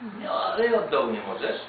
No, ale od dołu nie możesz.